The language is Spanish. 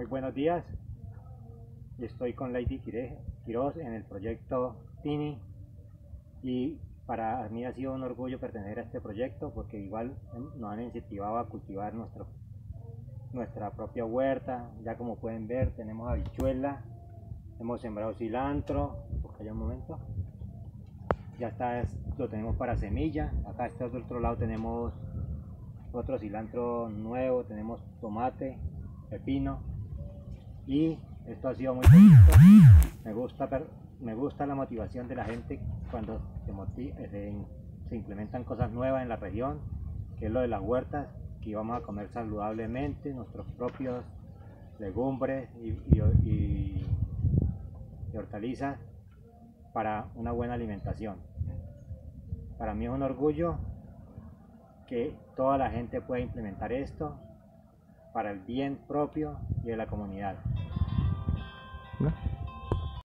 Muy buenos días. Estoy con Lady Quiroz en el proyecto Tini y para mí ha sido un orgullo pertenecer a este proyecto porque igual nos han incentivado a cultivar nuestro, nuestra propia huerta. Ya como pueden ver tenemos habichuela, hemos sembrado cilantro, porque un momento. Ya está, lo tenemos para semilla. Acá este otro lado tenemos otro cilantro nuevo, tenemos tomate, pepino y esto ha sido muy bonito. Me gusta, me gusta la motivación de la gente cuando se, se, implementan cosas nuevas en la región, que es lo de las huertas, que vamos a comer saludablemente nuestros propios legumbres y hortalizas para una buena alimentación. Para mí es un orgullo que toda la gente pueda implementar esto para el bien propio y de la comunidad.